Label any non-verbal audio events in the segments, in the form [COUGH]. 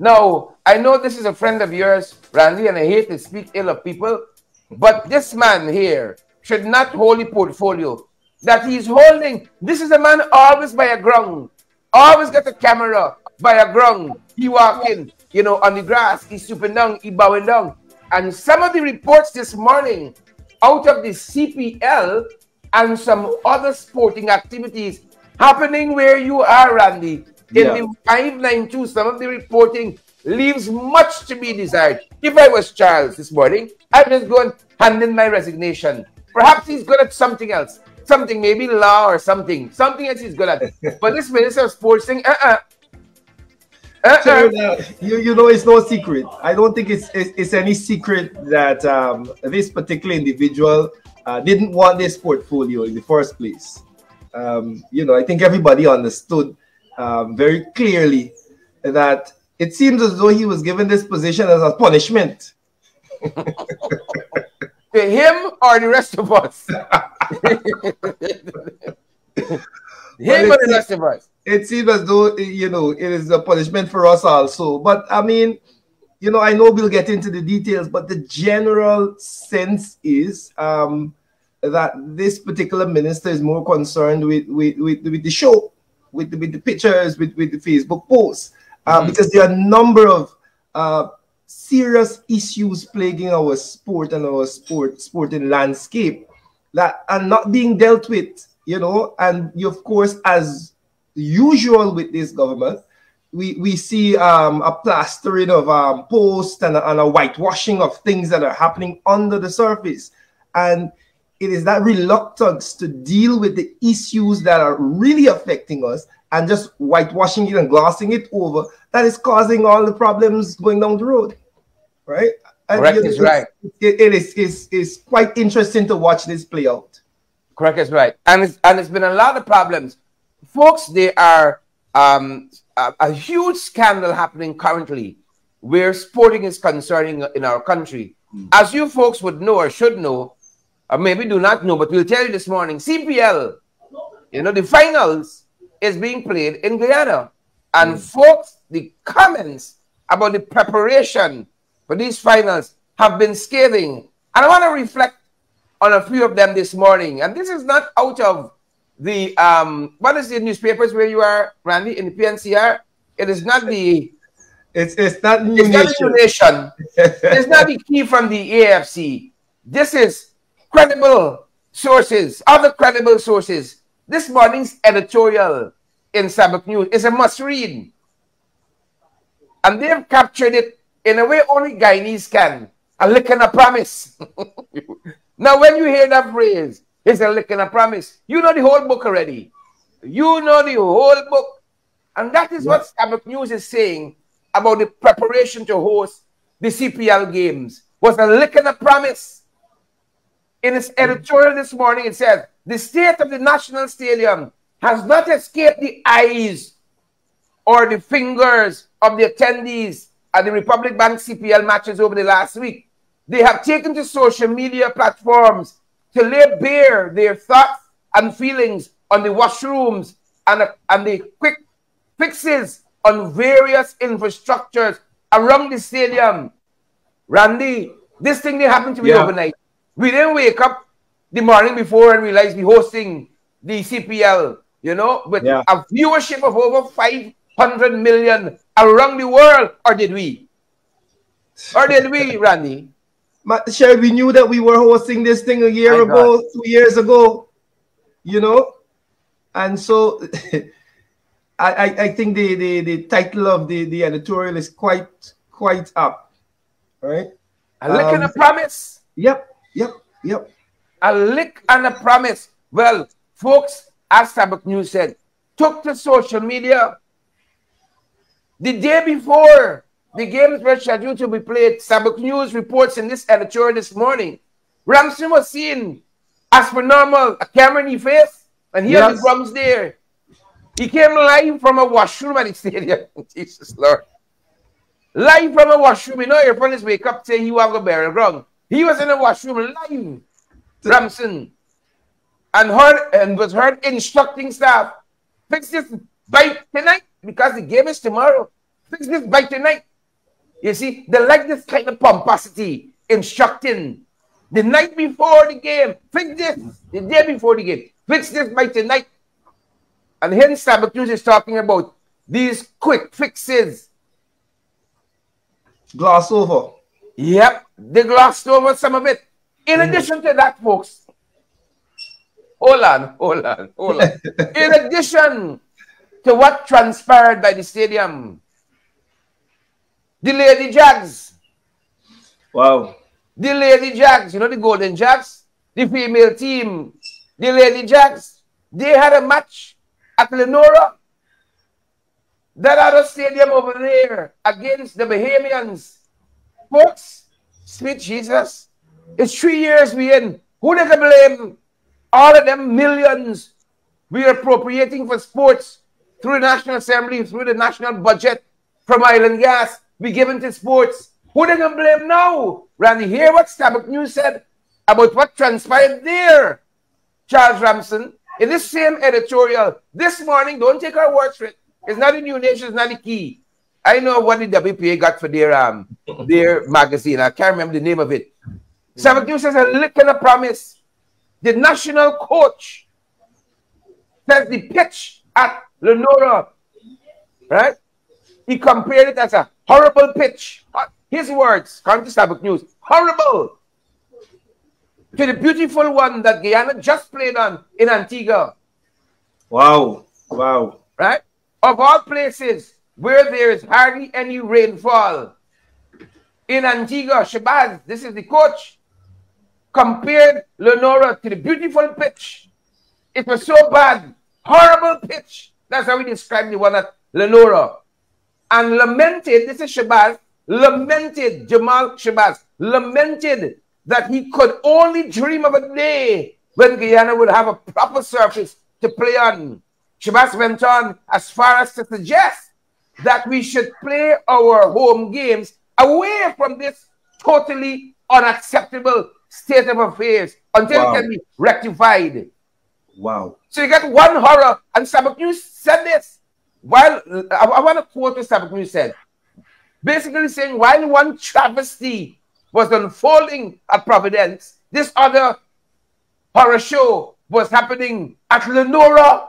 Now, I know this is a friend of yours, Randy, and I hate to speak ill of people, but this man here should not hold a portfolio that he's holding. This is a man always by a ground, always got a camera by a ground. He walking, you know, on the grass, he's stooping down, he bowing down. And some of the reports this morning out of the CPL and some other sporting activities happening where you are, Randy. In yeah. the 592, some of the reporting leaves much to be desired. If I was Charles this morning, I'd just go and hand in my resignation. Perhaps he's good at something else. Something, maybe law or something. Something else he's good at. [LAUGHS] but this Minister of Sports thing, uh-uh. Uh-uh. you, you know, it's no secret. I don't think it's, it's, it's any secret that um, this particular individual uh, didn't want this portfolio in the first place. Um, you know, I think everybody understood um, very clearly that it seems as though he was given this position as a punishment. [LAUGHS] to him or the rest of us? [LAUGHS] him or the rest of us? It seems as though, you know, it is a punishment for us also. But I mean, you know, I know we'll get into the details, but the general sense is um, that this particular minister is more concerned with, with, with, with the show, with the, with the pictures, with, with the Facebook posts, uh, mm. because there are a number of uh, serious issues plaguing our sport and our sport sporting landscape that are not being dealt with, you know, and you, of course, as usual with this government, we, we see um, a plastering of um, posts and and a whitewashing of things that are happening under the surface. And it is that reluctance to deal with the issues that are really affecting us and just whitewashing it and glossing it over that is causing all the problems going down the road. Right? And Correct is right. It, it is it's, it's quite interesting to watch this play out. Correct is right. And it's, and it's been a lot of problems folks, there are um, a, a, huge scandal happening currently where sporting is concerning in our country. Mm. As you folks would know or should know, or maybe do not know, but we'll tell you this morning, CPL, you know, the finals is being played in Guyana. And mm. folks, the comments about the preparation for these finals have been scathing. And I want to reflect on a few of them this morning. And this is not out of the um what is the newspapers where you are, Randy, in the PNCR? It is not the it's it's not new it's nation. Not nation. [LAUGHS] it's not the key from the AFC. This is credible sources, other credible sources. This morning's editorial in Stabroek News is a must read. And they've captured it in a way only Guyanese can. A lick and a promise. [LAUGHS] now, when you hear that phrase, it's a lick and a promise. You know the whole book already. You know the whole book. And that is what Stabroek News is saying about the preparation to host the CPL games. Was a lick and a promise. In its editorial this morning, it says the state of the National Stadium has not escaped the eyes or the fingers of the attendees at the Republic Bank CPL matches over the last week. They have taken to social media platforms to lay bare their thoughts and feelings on the washrooms and, and the quick fixes on various infrastructures around the stadium. Randy, this thing didn't happen to me yeah. overnight. We didn't wake up the morning before and realize we're hosting the CPL, you know, with yeah. a viewership of over 500 million around the world. Or did we? Or did we, [LAUGHS] Randy? Sherry, we knew that we were hosting this thing a year My ago, God. two years ago, you know, and so [LAUGHS] I, I think the, the the title of the the editorial is quite quite up, right? A lick um, and a um, promise. Yep, yep, yep. A lick and a promise. Well, folks, as Stabroek News said, took to social media the day before the games were scheduled to be played. Stabroek News reports in this editorial this morning. Ramson was seen as per normal, a camera in his face, and he yes. the drums there. He came live from a washroom at the stadium. [LAUGHS] Jesus Lord. Live from a washroom. You know, your friends wake up saying he want to bury ground. He was in a washroom live. Ramson. And heard and was heard instructing staff. Fix this bike tonight because the game is tomorrow. Fix this bike tonight You see, they like this kind of pomposity, instructing. The night before the game, fix this. The day before the game, fix this by tonight. And hence News is talking about these quick fixes. Gloss over. Yep, they glossed over some of it. In addition to that, folks, hold on, hold on, hold on. [LAUGHS] In addition to what transpired by the stadium, the Lady Jags. Wow. The Lady Jags, you know the Golden Jags, the female team, the Lady Jags, they had a match at Leonora. That other stadium over there against the Bahamians. Folks, sweet Jesus, it's three years we in. Who they can blame? All of them millions we are appropriating for sports through the National Assembly, through the national budget from Island Gas. We given to sports. Who they can blame now? Randy, hear what Stabroek News said about what transpired there. Charles Ramson, in this same editorial this morning, don't take our words for it. It's not a new nation, it's not the key. I know what the WPA got for their um their [LAUGHS] magazine. I can't remember the name of it. Stabroek News says a lick and a promise. The national coach says the pitch at Leonora, right? He compared it as a horrible pitch. His words, come to Stabroek News, horrible to the beautiful one that Guyana just played on in Antigua. Wow. Wow. Right? Of all places where there is hardly any rainfall, in Antigua, Shabazz, this is the coach, compared Leonora to the beautiful pitch. It was so bad, horrible pitch. That's how we describe the one at Leonora. And lamented, this is Shabazz, lamented, Jamal Shabazz, lamented that he could only dream of a day when Guyana would have a proper surface to play on. Shabazz went on as far as to suggest that we should play our home games away from this totally unacceptable state of affairs until wow. it can be rectified. Wow. So you get one horror, and Stabroek News said this. While I, I want to quote what Stabroek News said. Basically saying, while one travesty was unfolding at Providence, this other horror show was happening at Leonora.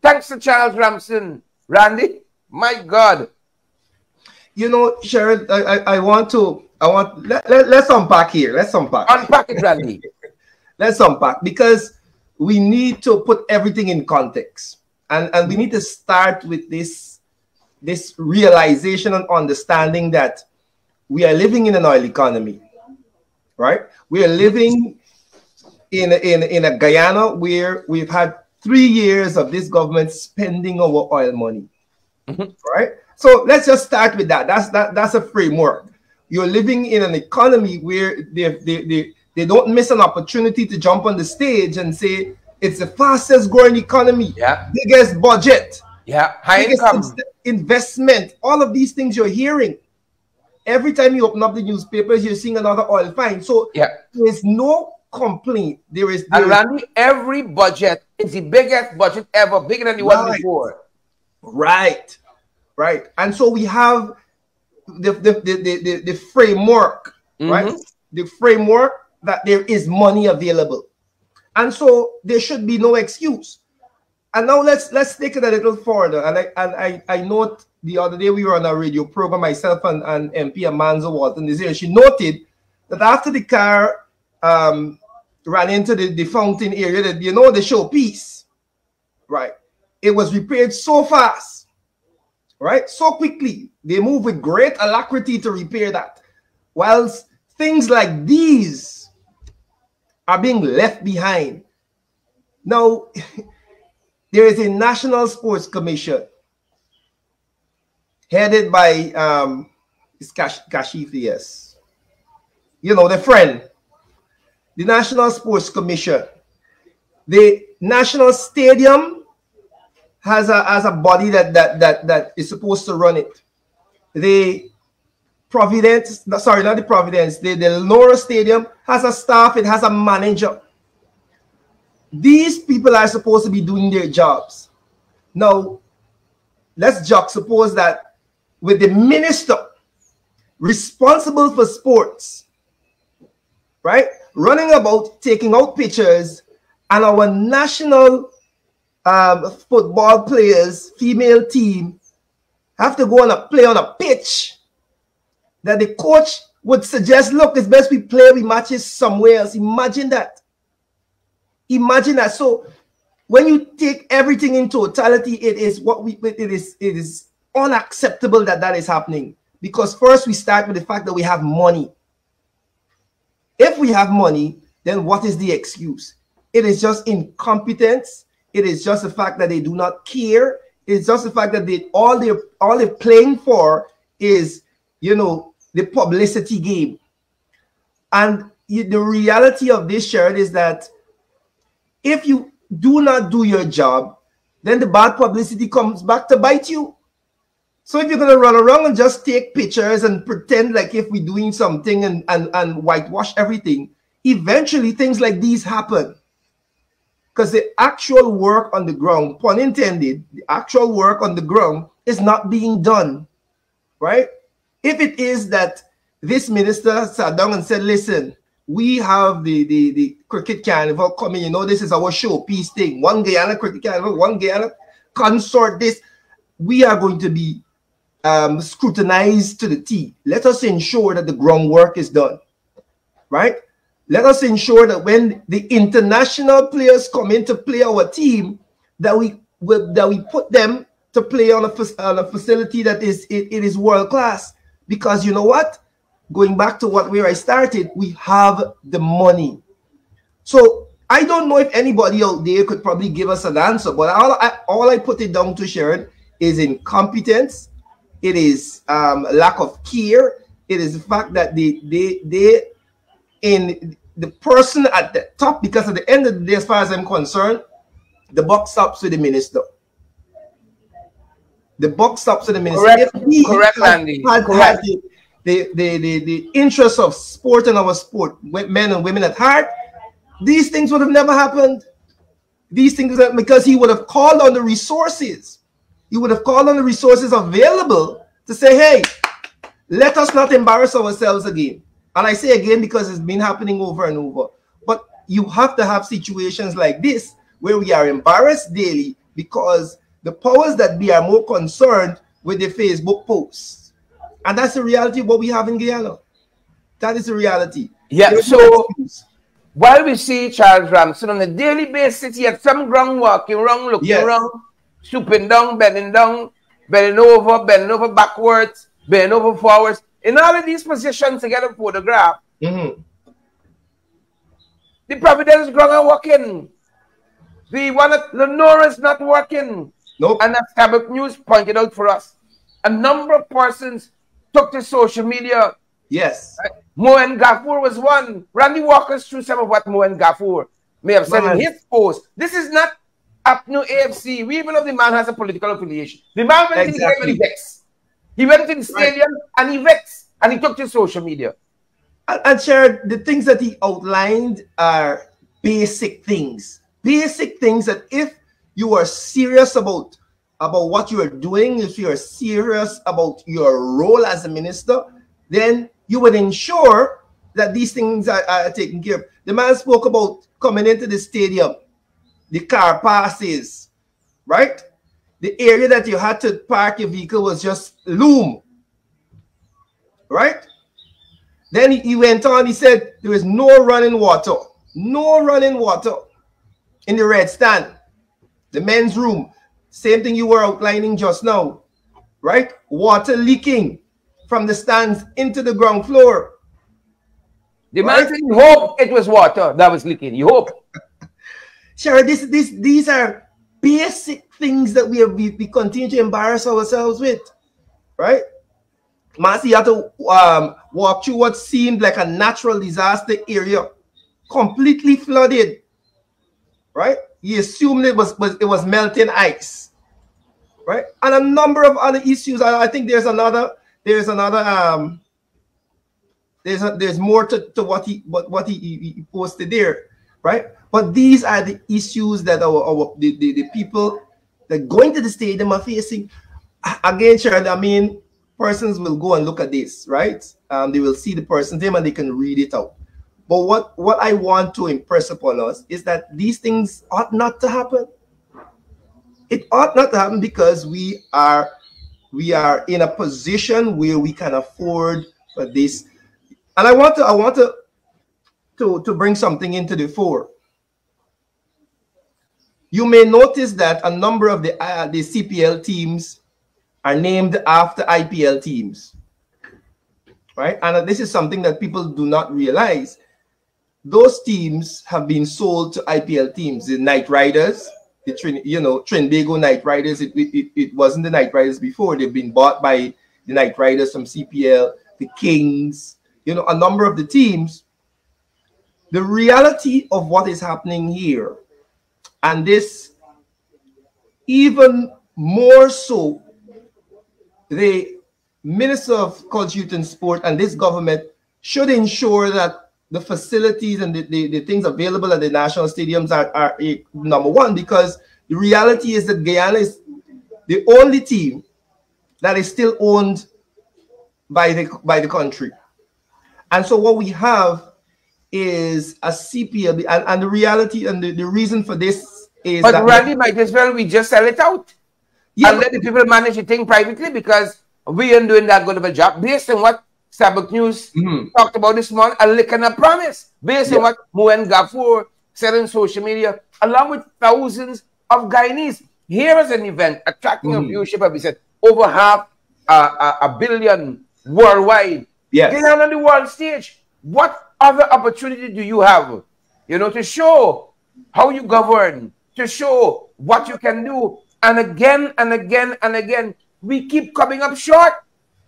Thanks to Charles Ramson. Randy, my God. You know, Sharon, I, I, I want to, I want, let, let, let's unpack here. Let's unpack. Unpack it, Randy. [LAUGHS] let's unpack because we need to put everything in context. And, and we need to start with this, this realization and understanding that we are living in an oil economy, right? We are living in, in, in a Guyana where we've had three years of this government spending our oil money, mm-hmm. right? So let's just start with that. That's that. That's a framework. You're living in an economy where they, they, they, they don't miss an opportunity to jump on the stage and say it's the fastest growing economy, yeah, biggest budget, yeah, high income investment. All of these things you're hearing every time you open up the newspapers, you're seeing another oil find. So yeah. there's no complaint. There is there and Randy, every budget is the biggest budget ever, bigger than the right. one before. Right, right. And so we have the the the the, the, framework, mm-hmm. right? The framework that there is money available. And so there should be no excuse. And now let's let's take it a little further. And I and I, I note the other day we were on a radio program, myself and, and MP Amanza Walton this year. She noted that after the car um, ran into the, the fountain area, that you know the showpiece, right? It was repaired so fast, right? So quickly. They move with great alacrity to repair that. Whilst things like these are being left behind. Now, [LAUGHS] there is a National Sports Commission headed by um, Kash yes. You know, the friend, the National Sports Commission. The National Stadium has a has a body that that that that is supposed to run it. The Providence, sorry, not the Providence, the, the Leonora Stadium has a staff, it has a manager. These people are supposed to be doing their jobs. Now, let's juxtapose that with the minister. responsible for sports, right? Running about, taking out pictures, and our national um, football players, female team, have to go on a play on a pitch that the coach would suggest, look, it's best we play we matches somewhere else. Imagine that. Imagine that. So when you take everything in totality, it is what we it is it is unacceptable that that is happening. Because first we start with the fact that we have money. If we have money, then what is the excuse? It is just incompetence. It is just the fact that they do not care. It's just the fact that they all they all they're playing for is you know the publicity game. And the reality of this shirt is that if you do not do your job, then the bad publicity comes back to bite you. So if you're gonna run around and just take pictures and pretend like if we're doing something and, and, and whitewash everything, eventually things like these happen. Because the actual work on the ground, pun intended, the actual work on the ground is not being done. Right? If it is that this minister sat down and said, listen, we have the, the, the cricket carnival coming, you know, this is our showpiece thing. One Guyana cricket carnival, one Guyana consort this. We are going to be um, scrutinized to the T. Let us ensure that the groundwork is done, right? Let us ensure that when the international players come in to play our team, that we that we put them to play on a, on a facility that is it, it is world class. Because you know what? Going back to what where I started, we have the money. So I don't know if anybody out there could probably give us an answer, but all I all I put it down to Sharon is incompetence, it is um, lack of care, it is the fact that they they they in the person at the top, because at the end of the day, as far as I'm concerned, the buck stops with the minister. The buck stops with the minister. Correct, correct, had, Andy. Had, correct. Had the, the, the, the, the interest of sport and our sport, men and women at heart, these things would have never happened. These things, because he would have called on the resources. He would have called on the resources available to say, hey, let us not embarrass ourselves again. And I say again because it's been happening over and over. But you have to have situations like this where we are embarrassed daily because the powers that be are more concerned with the Facebook posts. And that's the reality of what we have in Guyana. That is the reality. Yeah, There's so no while we see Charles Ramson on a daily basis, he had some ground walking wrong, looking yes. wrong, stooping down, bending down, bending over, bending over backwards, bending over forwards in all of these positions to get a photograph, mm-hmm. the Providence ground are working. The one at Leonora is not working. Nope. And as Stabroek News pointed out for us, a number of persons took to social media. Yes. Uh, Moen Gafour was one. Randy walkers through some of what Moen Gafour may have said man. in his post. This is not up new AFC. We even know the man has a political affiliation. The man went exactly. to the he went to the stadium right. and he vexed and he took to social media. And, and Sharon, the things that he outlined are basic things. Basic things that if you are serious about about what you are doing, if you are serious about your role as a minister, then you would ensure that these things are, are taken care of. The man spoke about coming into the stadium, the car passes, right? The area that you had to park your vehicle was just loom. Right? Then he, went on, he said there is no running water, no running water in the red stand, the men's room. Same thing you were outlining just now, right? Water leaking from the stands into the ground floor. The man said, you hope it was water that was leaking. You hope. [LAUGHS] Sure, this, this, these are basic things that we, have, we, we continue to embarrass ourselves with, right? Marcy had to um, walk through what seemed like a natural disaster area, completely flooded, right? He assumed it was, was it was melting ice, right? And a number of other issues. I, I think there's another there's another um there's a, there's more to, to what he what what he, he posted there, right? But these are the issues that our, our the, the, the people that going to the stadium are facing. Again, Sharon, I mean, persons will go and look at this, right? Um, they will see the person's name and they can read it out. But what, what I want to impress upon us is that these things ought not to happen. It ought not to happen because we are we are in a position where we can afford for this. And I want to I want to to, to bring something into the fore. You may notice that a number of the uh, the CPL teams are named after IPL teams. Right? And this is something that people do not realize. Those teams have been sold to IPL teams, the Knight Riders, the Trin, you know, Trinbago Knight Riders. It, it, it wasn't the Knight Riders before. They've been bought by the Knight Riders from CPL, the Kings, you know, a number of the teams. The reality of what is happening here, and this even more so, the Minister of Culture, Youth and Sport and this government should ensure that the facilities and the, the, the, things available at the national stadiums are, are a, number one because the reality is that Guyana is the only team that is still owned by the by the country. And so what we have is a CPL and, and the reality and the, the reason for this is But Randy might as well we just sell it out. Yeah, and let the people manage the thing privately because we aren't doing that good of a job based on what Stabroek News mm-hmm. talked about this morning, a lick and a promise, based yeah. on what Moen Gafour said on social media, along with thousands of Guyanese. Here is an event attracting mm-hmm. a viewership of, we said, over half uh, a, a, billion worldwide. Yes. Get on the world stage. What other opportunity do you have, you know, to show how you govern, to show what you can do? And again and again and again, we keep coming up short.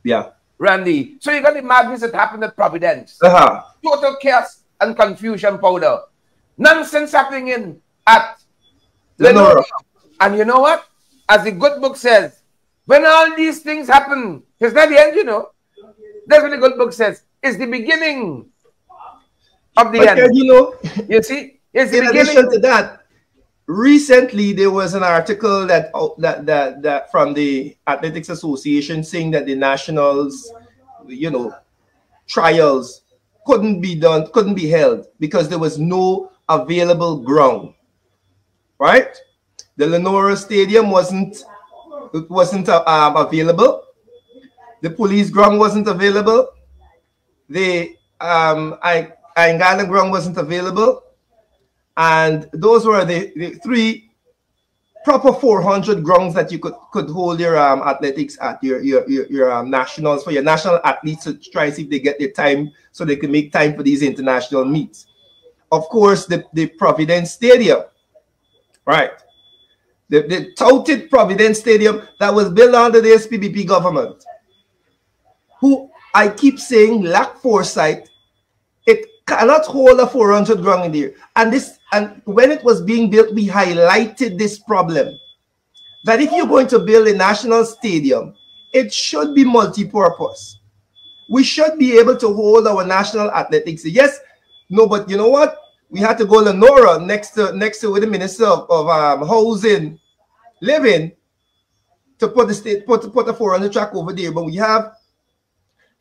Yeah. Randy. So you got the madness that happened at Providence. Uh-huh. Total chaos and confusion powder. Nonsense happening in at Leonora. And you know what? As the good book says, when all these things happen, it's not the end, you know. That's what the good book says. It's the beginning of the but end. You know, you see, it's the in beginning. addition to that, recently there was an article that oh, that that that from the athletics association saying that the nationals you know trials couldn't be done couldn't be held because there was no available ground right the leonora stadium wasn't it wasn't uh, um, available the police ground wasn't available the um i Ingala ground wasn't available. And those were the, the three proper 400 grounds that you could could hold your um, athletics at your your your, your um, nationals for your national athletes to try see if they get their time so they can make time for these international meets. Of course the the providence stadium right? The, the touted providence stadium that was built under the SPBP government who i keep saying lack foresight it cannot hold a 400 ground in there and this and when it was being built, we highlighted this problem that if you're going to build a national stadium, it should be multi-purpose. We should be able to hold our national athletics. Yes, no, but you know what? We had to go to Nora next to next to with the Minister of, of um, Housing, living to put the state put put a 400 track over there. But we have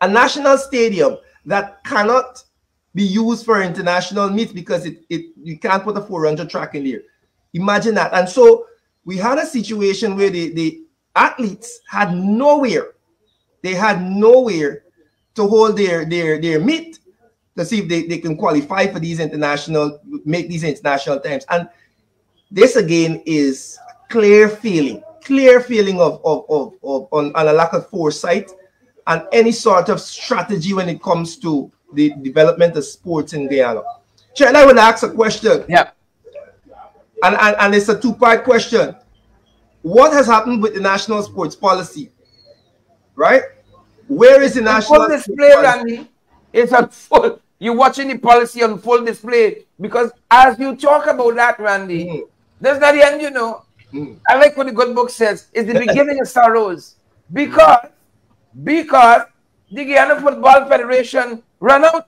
a national stadium that cannot be used for international meets because it, it you can't put a 400 track in there. Imagine that. And so we had a situation where the, the athletes had nowhere, they had nowhere to hold their their their meet to see if they, they can qualify for these international, make these international times. And this again is clear feeling, clear feeling of, of, of, of on, on a lack of foresight and any sort of strategy when it comes to the development of sports in Guyana. Chair, I would ask a question. Yeah. And, and, and it's a two-part question. What has happened with the national sports policy? Right? Where is the national full display, Randy? It's a full you're watching the policy on full display because as you talk about that, Randy, mm. that's not the end, you know. Mm. I like what the good book says, it's the [LAUGHS] beginning of sorrows. Because because the Guyana Football Federation ran out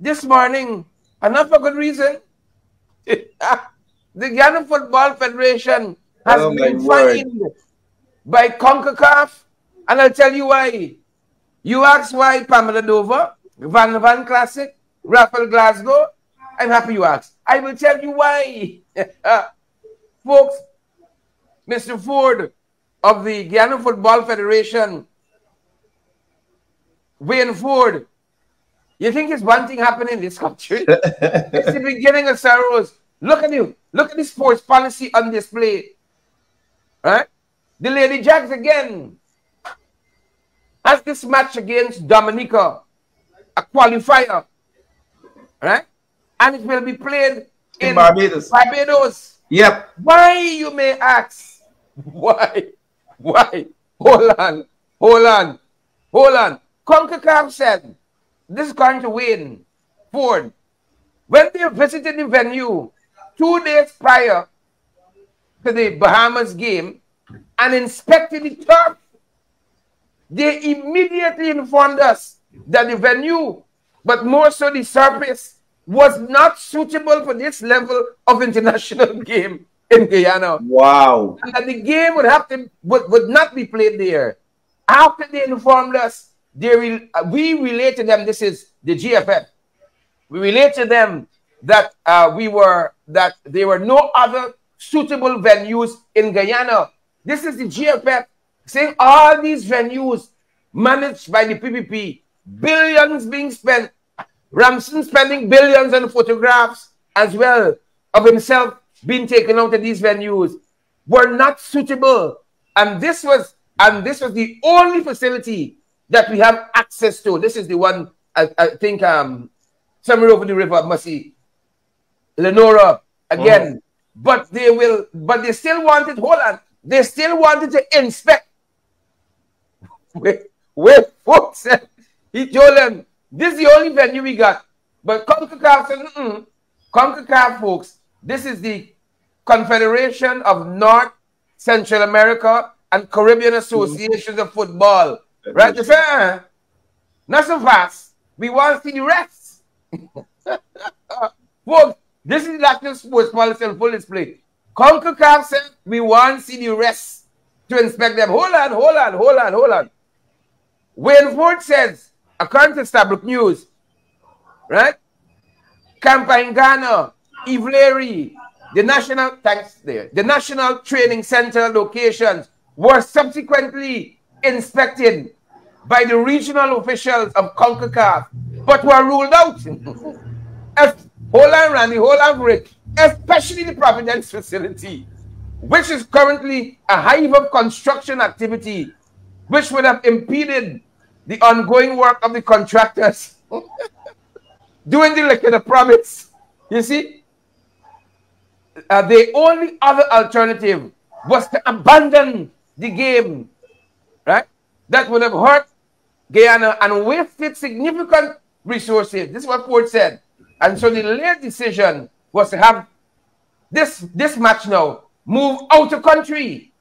this morning, and not for good reason. [LAUGHS] the Guyana Football Federation has oh been fined by CONCACAF, and I'll tell you why. You ask why Pamela Dover, Van Van Classic, Raffle Glasgow? I'm happy you asked. I will tell you why. [LAUGHS] Folks, Mr. Ford of the Guyana Football Federation, Wayne Ford, you think it's one thing happening in this country? it's the beginning of sorrows. Look at you. Look at the sports policy on display. Right? The Lady Jags again has this match against Dominica, a qualifier. Right? And it will be played in, in Barbados. Barbados. Yep. Why, you may ask? [LAUGHS] Why? Why? Hold on. Hold on. Hold on. CONCACAF said this is going to win. Ford. When they visited the venue two days prior to the Bahamas game and inspected the turf, they immediately informed us that the venue, but more so the surface, was not suitable for this level of international [LAUGHS] game in Guyana. Wow. And that the game would have to would, would not be played there. After they informed us, they re, we relate to them, this is the GFF. We relate to them that uh, we were that there were no other suitable venues in Guyana. This is the GFF saying all these venues managed by the PPP, billions being spent Ramson spending billions on photographs as well of himself being taken out of these venues were not suitable. And this was and this was the only facility that we have access to. This is the one I, I think um somewhere over the river must see Leonora again. But they will but they still wanted hold on. They still wanted to inspect. [LAUGHS] Wait, wait, folks. He told them this is the only venue we got. But CONCACAF said, mm -mm. CONCACAF, folks, this is the Confederation of North Central America and Caribbean Associations of Football. Right? They say, not so fast. We want to see the rest. [LAUGHS] folks, this is national sports policy on full display. CONCACAF said, we want to see the rest to inspect them. Hold on, hold on, hold on, hold on. Wayne Ford says, according to Stabroek News, right? Camp Ayanganna, Ivlery, the national thanks there, the national training center locations were subsequently inspected by the regional officials of CONCACAF, but were ruled out. Holland Randy, Holland Rick, especially the Providence facility, which is currently a hive of construction activity, which would have impeded the ongoing work of the contractors [LAUGHS] doing the like the promise. You see, uh, the only other alternative was to abandon the game, right? That would have hurt Guyana and uh, wasted significant resources. This is what Ford said. And so the late decision was to have this, this match now move out of country.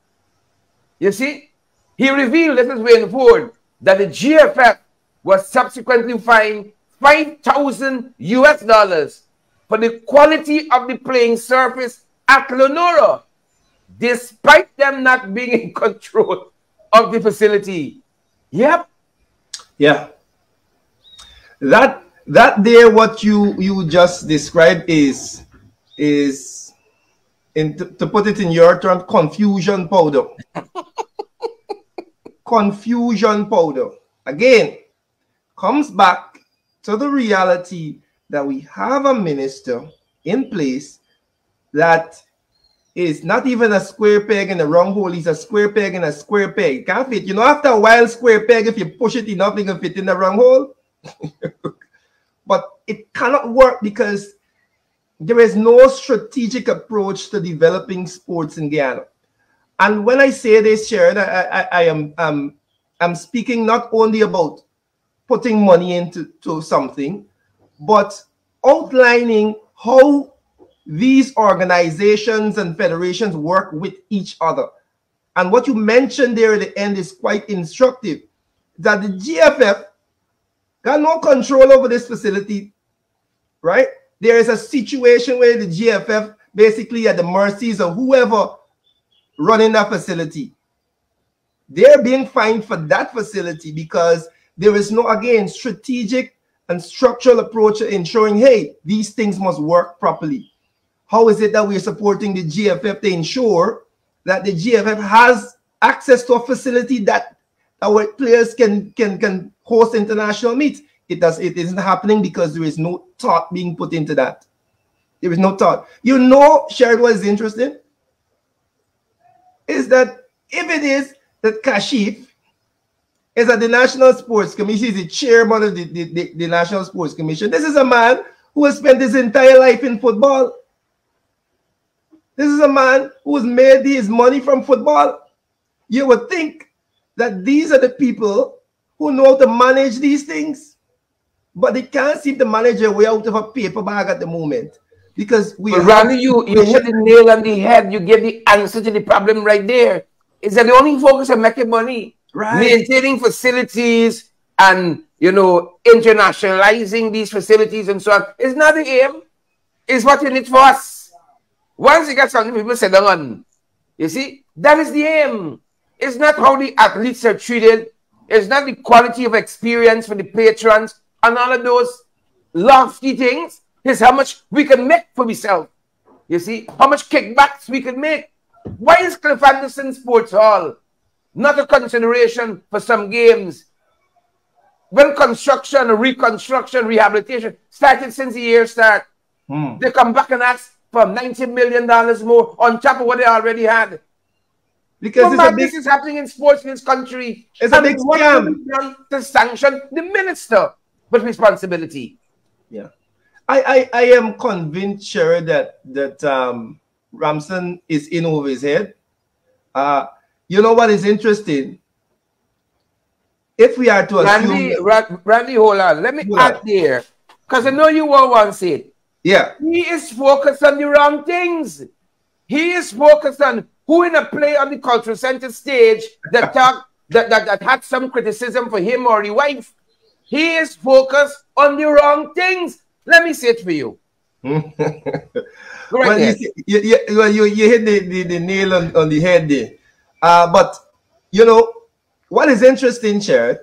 You see, he revealed, this is Wayne Ford, that the GFF was subsequently fined 5,000 US dollars for the quality of the playing surface at Leonora, despite them not being in [LAUGHS] control of the facility. Yep. Yeah. That that there what you you just described is is in to, to put it in your term confusion powder [LAUGHS] confusion powder. Again, comes back to the reality that we have a minister in place that is not even a square peg in the wrong hole. He's a square peg in a square peg. Can't fit. You know, after a while, square peg, if you push it enough, it can fit in the wrong hole. [LAUGHS] but it cannot work because there is no strategic approach to developing sports in Guyana. And when I say this, Sharon, I, I, I am um, I'm speaking not only about putting money into to something, but outlining how these organizations and federations work with each other. And what you mentioned there at the end is quite instructive that the GFF got no control over this facility, right? There is a situation where the GFF basically at the mercies of whoever running that facility. They're being fined for that facility because there is no, again, strategic and structural approach ensuring, hey, these things must work properly. How is it that we're supporting the GFF to ensure that the GFF has access to a facility that our players can can can host international meets? It does. It isn't happening because there is no thought being put into that. There is no thought. You know, Sharon, what is interesting is that if it is that Kashif is at the National Sports Commission, he's the chairman of the, the, the, the National Sports Commission. This is a man who has spent his entire life in football. This is a man who has made his money from football. You would think that these are the people who know how to manage these things, but they can't seem to manage their way out of a paper bag at the moment. Because we but Randy, you, you hit the nail on the head. You gave the answer to the problem right there. Is that the only focus on making money? Right. Maintaining facilities and you know internationalizing these facilities and so on is not the aim. It's what you need for us. Once you get something, people sit down You see, that is the aim. It's not how the athletes are treated. It's not the quality of experience for the patrons and all of those lofty things. It's how much we can make for ourselves. You see, how much kickbacks we can make. Why is Cliff Anderson Sports Hall not a consideration for some games? When construction, reconstruction, rehabilitation started since the year start, hmm. they come back and ask for $90 million more on top of what they already had. Because big, this is happening in sports in this country. It's a big scam. To sanction the minister with responsibility. Yeah. I, I, I am convinced, Sherry, that that um, Ramson is in over his head. Uh, you know what is interesting? If we are to Randy, assume... Randy, hold on. Let me add on. there. Because I know you were once it. Yeah. He is focused on the wrong things. He is focused on who in a play on the cultural center stage that [LAUGHS] talk that, that, that had some criticism for him or his wife. He is focused on the wrong things. Let me say it for you. [LAUGHS] well, you, you, you, you, you hit the, the, the nail on, on the head there. Uh, but, you know, what is interesting, Chad,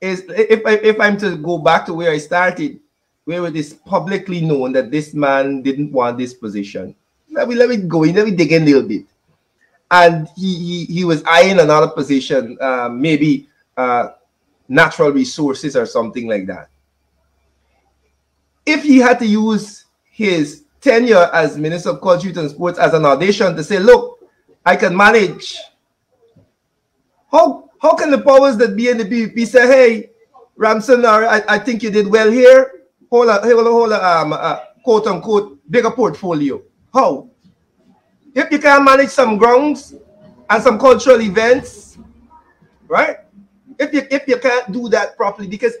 is if, I, if I'm to go back to where I started, where it is publicly known that this man didn't want this position. Let me, let me go in, let me dig in a little bit. And he, he, he was eyeing another position, uh, maybe uh, natural resources or something like that if he had to use his tenure as Minister of Culture, and Sports as an audition to say, look, I can manage. How how can the powers that be in the PPP say, hey, Ramson, I, I think you did well here. Hold on, hold on, um, uh, quote unquote, bigger portfolio. How? If you can manage some grounds and some cultural events, right? If you if you can't do that properly, because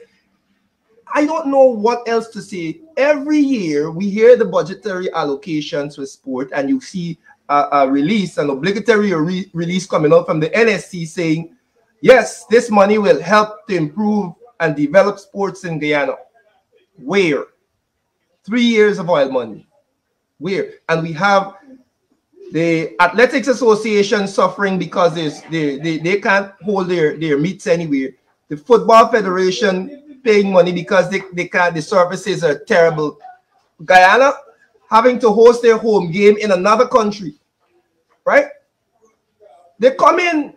I don't know what else to say. Every year we hear the budgetary allocations for sport, and you see a, a release, an obligatory re release coming out from the NSC saying, yes, this money will help to improve and develop sports in Guyana. Where? Three years of oil money. Where? And we have the Athletics Association suffering because they, they, they can't hold their, their meets anywhere. The Football Federation paying money because they, they can't, the services are terrible. Guyana having to host their home game in another country, right? They come in,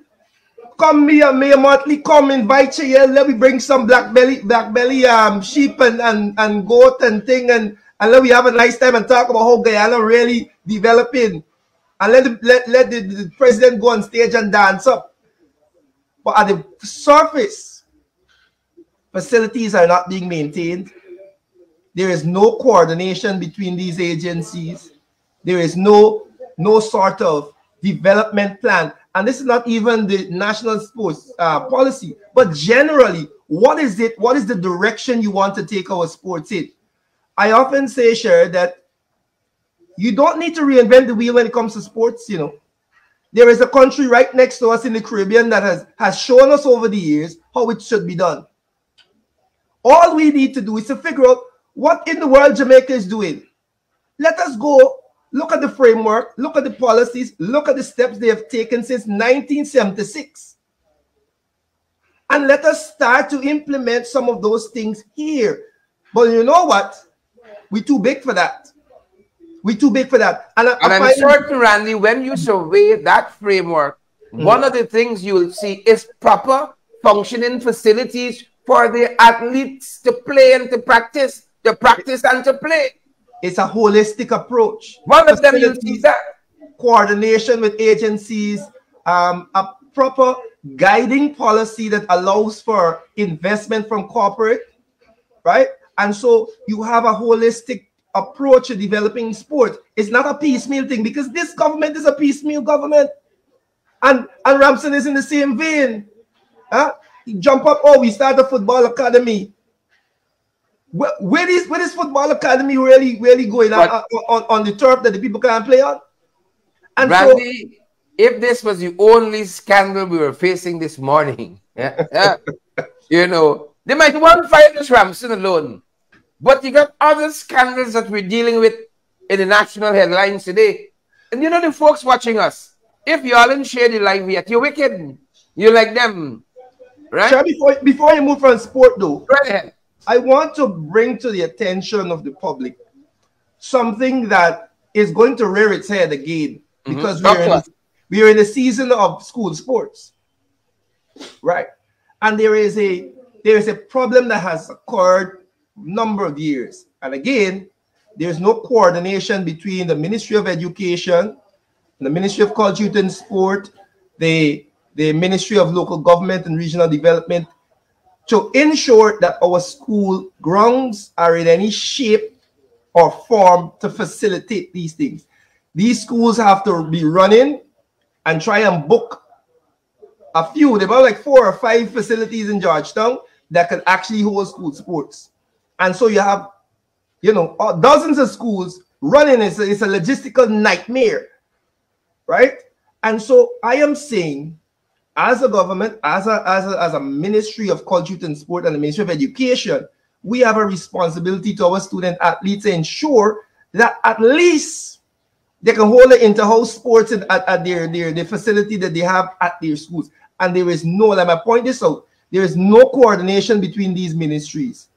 come here, Mia Mottley, come invite you here, let me bring some black belly, black belly um sheep and, and, and goat and thing and, and let me have a nice time and talk about how Guyana really developing. And let the, let, let the, the president go on stage and dance up. But at the surface, Facilities are not being maintained. There is no coordination between these agencies. There is no, no sort of development plan. And this is not even the national sports uh, policy, but generally, what is it? What is the direction you want to take our sports in? I often say, Sher, that you don't need to reinvent the wheel when it comes to sports, you know. There is a country right next to us in the Caribbean that has, has shown us over the years how it should be done. All we need to do is to figure out what in the world Jamaica is doing. Let us go look at the framework, look at the policies, look at the steps they have taken since 1976. and let us start to implement some of those things here. But you know what? We're too big for that. We're too big for that. And, I, and I am certain, Randy, when you survey that framework, mm. one of the things you'll see is proper functioning facilities for the athletes to play and to practice, to practice and to play. It's a holistic approach. One of them you see that. Coordination with agencies, um, a proper guiding policy that allows for investment from corporate, right? And so you have a holistic approach to developing sport. It's not a piecemeal thing because this government is a piecemeal government. And, and Ramson is in the same vein. Huh? jump up, oh, we start a football academy. Where, where is where is football academy really really going on, uh, uh, on, on the turf that the people can't play on? And Randy, so, if this was the only scandal we were facing this morning, [LAUGHS] yeah, yeah, you know, they might want to fire this Ramson alone. But you got other scandals that we're dealing with in the national headlines today. And you know the folks watching us, if y'all didn't share the live yet, you're wicked. You like them. Right? before, before you move from sport though, right I want to bring to the attention of the public something that is going to rear its head again mm-hmm. because mm -hmm. we're, in, we're in a season of school sports. Right. And there is a there is a problem that has occurred number of years. And again, there's no coordination between the Ministry of Education, the Ministry of Culture and Sport, the, the Ministry of Local Government and Regional Development to ensure that our school grounds are in any shape or form to facilitate these things. These schools have to be running and try and book a few, there about like four or five facilities in Georgetown that can actually hold school sports. And so you have, you know, uh, dozens of schools running. It's a, it's a logistical nightmare, right? And so I am saying, as a government, as a, as a, as a Ministry of Culture and Sport and the Ministry of Education, we have a responsibility to our student athletes to ensure that at least they can hold the inter-house sports at, at their, their, their facility that they have at their schools. And there is no, let me point this out, there is no coordination between these ministries.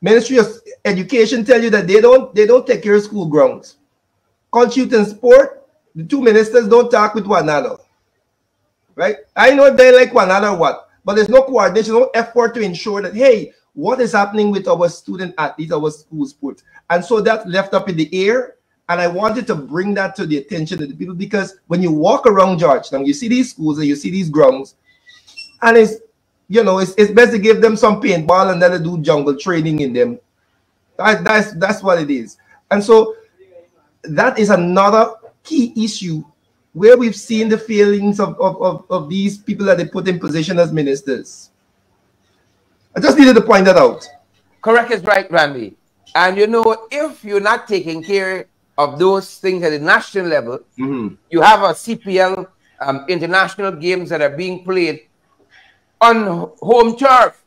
Ministry of Education tell you that they don't they don't take care of school grounds. Culture and sport, the two ministers don't talk with one another. Right? I know they like one another what, but there's no coordination, no effort to ensure that hey, what is happening with our student athletes, our school sports? And so that left up in the air. And I wanted to bring that to the attention of the people because when you walk around Georgetown, you see these schools and you see these grounds, and it's you know, it's, it's best to give them some paintball and then do jungle training in them. That, that's that's what it is. And so that is another key issue where we've seen the feelings of, of, of, of these people that they put in position as ministers. I just needed to point that out. Correct is right, Randy. And you know, if you're not taking care of those things at the national level, mm -hmm. you have a CPL um, international games that are being played on home turf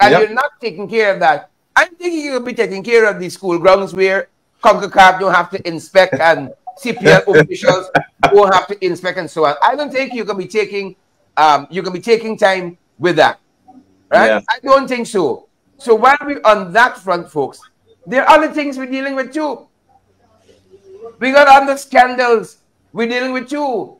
and yep. you're not taking care of that, I'm thinking you'll be taking care of these school grounds where CONCACAF don't have to inspect and CPL [LAUGHS] officials won't have to inspect and so on. I don't think you can be taking um, you can be taking time with that. Right? Yeah. I don't think so. So while we're on that front, folks, there are other things we're dealing with too. We got other scandals we're dealing with too.